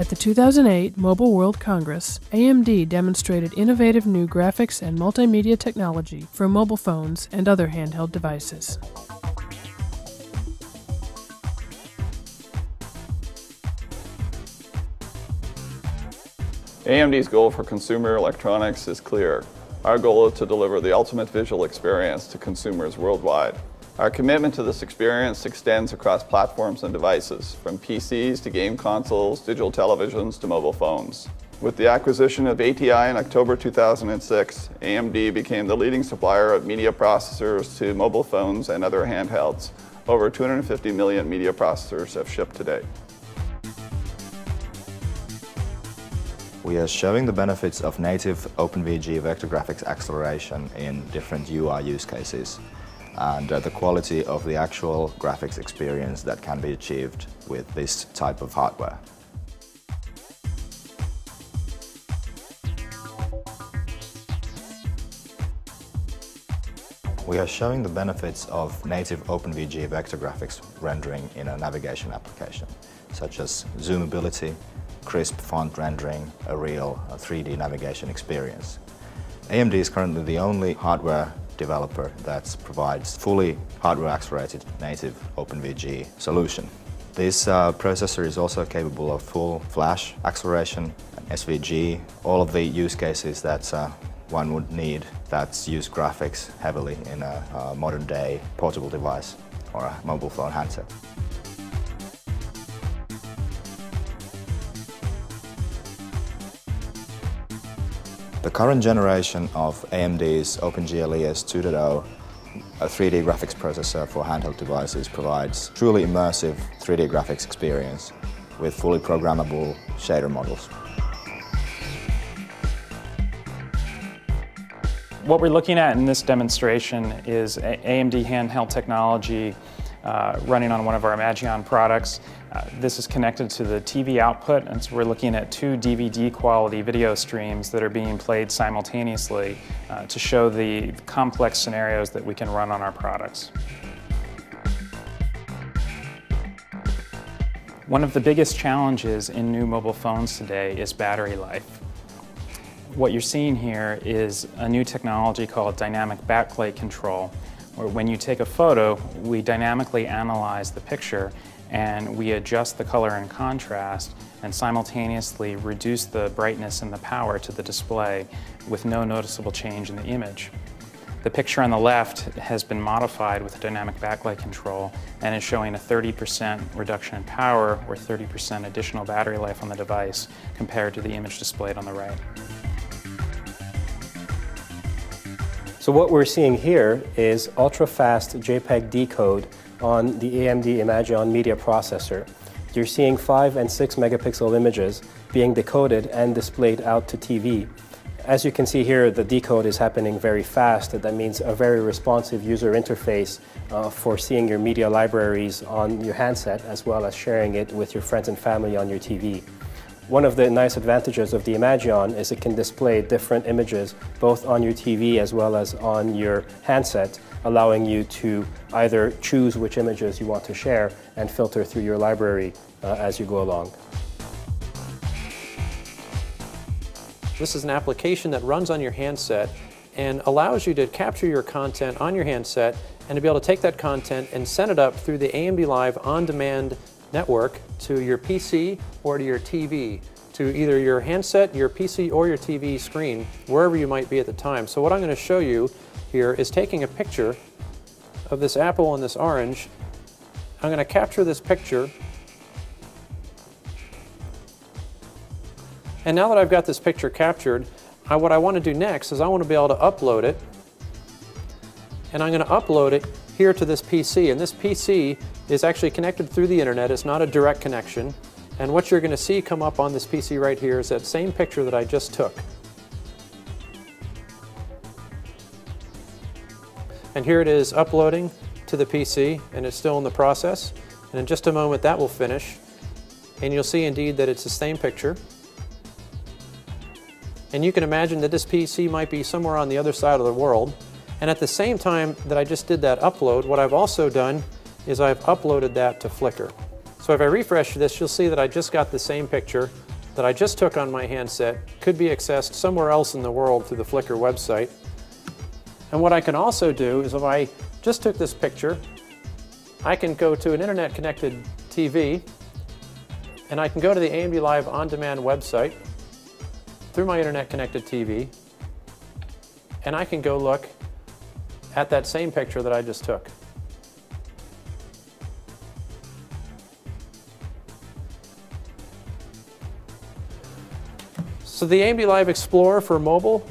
At the 2008 Mobile World Congress, AMD demonstrated innovative new graphics and multimedia technology for mobile phones and other handheld devices. AMD's goal for consumer electronics is clear. Our goal is to deliver the ultimate visual experience to consumers worldwide. Our commitment to this experience extends across platforms and devices, from PCs to game consoles, digital televisions to mobile phones. With the acquisition of ATI in October 2006, AMD became the leading supplier of media processors to mobile phones and other handhelds. Over 250 million media processors have shipped to date. We are showing the benefits of native OpenVG vector graphics acceleration in different UI use cases and uh, the quality of the actual graphics experience that can be achieved with this type of hardware. We are showing the benefits of native OpenVG vector graphics rendering in a navigation application, such as zoomability, crisp font rendering, a real 3D navigation experience. AMD is currently the only hardware developer that provides fully hardware-accelerated native OpenVG solution. This uh, processor is also capable of full flash acceleration, SVG, all of the use cases that uh, one would need that use graphics heavily in a, a modern-day portable device or a mobile phone handset. The current generation of AMD's OpenGL ES 2.0 a 3D graphics processor for handheld devices provides truly immersive 3D graphics experience with fully programmable shader models. What we're looking at in this demonstration is AMD handheld technology uh, running on one of our Imageon products. Uh, this is connected to the TV output, and so we're looking at two DVD quality video streams that are being played simultaneously uh, to show the complex scenarios that we can run on our products. One of the biggest challenges in new mobile phones today is battery life. What you're seeing here is a new technology called dynamic backlight control when you take a photo, we dynamically analyze the picture and we adjust the color and contrast and simultaneously reduce the brightness and the power to the display with no noticeable change in the image. The picture on the left has been modified with dynamic backlight control and is showing a 30% reduction in power or 30% additional battery life on the device compared to the image displayed on the right. So what we're seeing here is ultra-fast JPEG decode on the AMD Imageon media processor. You're seeing 5 and 6 megapixel images being decoded and displayed out to TV. As you can see here, the decode is happening very fast. That means a very responsive user interface uh, for seeing your media libraries on your handset as well as sharing it with your friends and family on your TV. One of the nice advantages of the Imageon is it can display different images both on your TV as well as on your handset, allowing you to either choose which images you want to share and filter through your library uh, as you go along. This is an application that runs on your handset and allows you to capture your content on your handset and to be able to take that content and send it up through the AMD Live on-demand network to your PC or to your TV, to either your handset, your PC, or your TV screen, wherever you might be at the time. So what I'm going to show you here is taking a picture of this apple and this orange. I'm going to capture this picture. And now that I've got this picture captured, I, what I want to do next is I want to be able to upload it. And I'm going to upload it here to this PC. And this PC is actually connected through the internet. It's not a direct connection. And what you're going to see come up on this PC right here is that same picture that I just took. And here it is uploading to the PC and it's still in the process. And in just a moment that will finish. And you'll see indeed that it's the same picture. And you can imagine that this PC might be somewhere on the other side of the world. And at the same time that I just did that upload, what I've also done is I've uploaded that to Flickr. So if I refresh this, you'll see that I just got the same picture that I just took on my handset could be accessed somewhere else in the world through the Flickr website. And what I can also do is if I just took this picture, I can go to an internet connected TV and I can go to the AMD Live On Demand website through my internet connected TV and I can go look at that same picture that I just took. So the AMD Live Explorer for mobile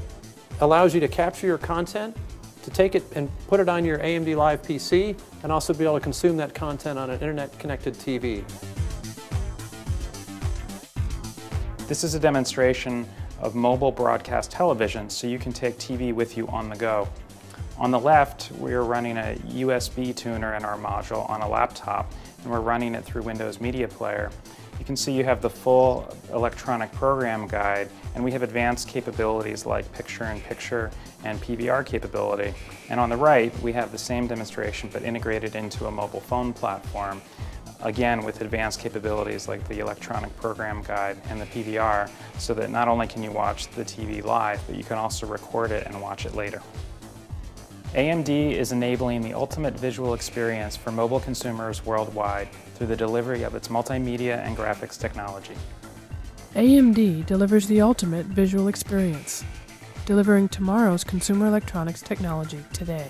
allows you to capture your content, to take it and put it on your AMD Live PC, and also be able to consume that content on an internet-connected TV. This is a demonstration of mobile broadcast television, so you can take TV with you on the go. On the left, we're running a USB tuner in our module on a laptop, and we're running it through Windows Media Player. You can see you have the full electronic program guide, and we have advanced capabilities like picture-in-picture -picture and PVR capability. And on the right, we have the same demonstration but integrated into a mobile phone platform, again with advanced capabilities like the electronic program guide and the PVR, so that not only can you watch the TV live, but you can also record it and watch it later. AMD is enabling the ultimate visual experience for mobile consumers worldwide through the delivery of its multimedia and graphics technology. AMD delivers the ultimate visual experience, delivering tomorrow's consumer electronics technology today.